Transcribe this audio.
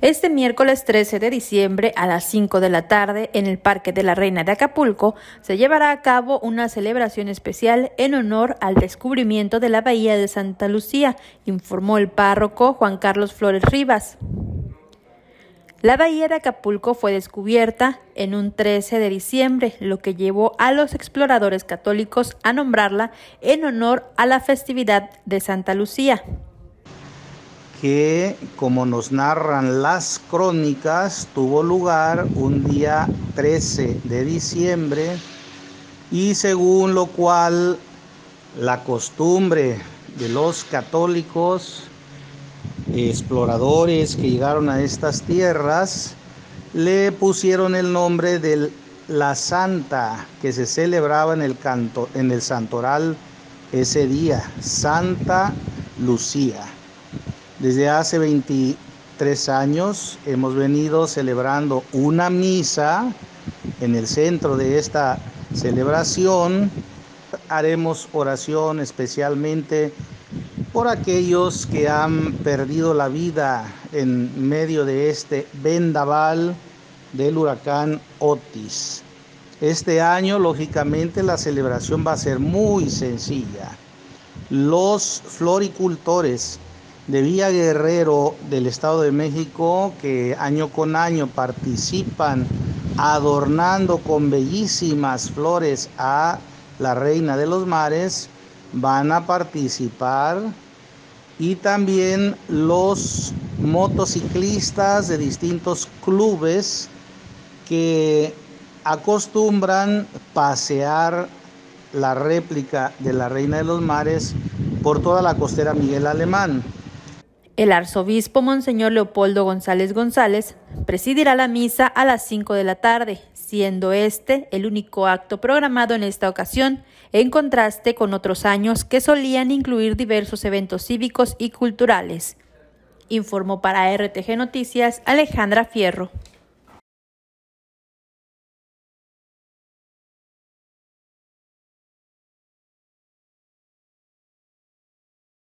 Este miércoles 13 de diciembre a las 5 de la tarde en el Parque de la Reina de Acapulco se llevará a cabo una celebración especial en honor al descubrimiento de la Bahía de Santa Lucía, informó el párroco Juan Carlos Flores Rivas. La bahía de Acapulco fue descubierta en un 13 de diciembre, lo que llevó a los exploradores católicos a nombrarla en honor a la festividad de Santa Lucía que, como nos narran las crónicas, tuvo lugar un día 13 de diciembre y según lo cual la costumbre de los católicos exploradores que llegaron a estas tierras le pusieron el nombre de la Santa que se celebraba en el, canto, en el santoral ese día, Santa Lucía. Desde hace 23 años hemos venido celebrando una misa en el centro de esta celebración. Haremos oración especialmente por aquellos que han perdido la vida en medio de este vendaval del huracán Otis. Este año, lógicamente, la celebración va a ser muy sencilla. Los floricultores de Villa Guerrero del Estado de México que año con año participan adornando con bellísimas flores a la Reina de los Mares, van a participar y también los motociclistas de distintos clubes que acostumbran pasear la réplica de la Reina de los Mares por toda la costera Miguel Alemán. El arzobispo Monseñor Leopoldo González González presidirá la misa a las 5 de la tarde, siendo este el único acto programado en esta ocasión, en contraste con otros años que solían incluir diversos eventos cívicos y culturales. Informó para RTG Noticias Alejandra Fierro.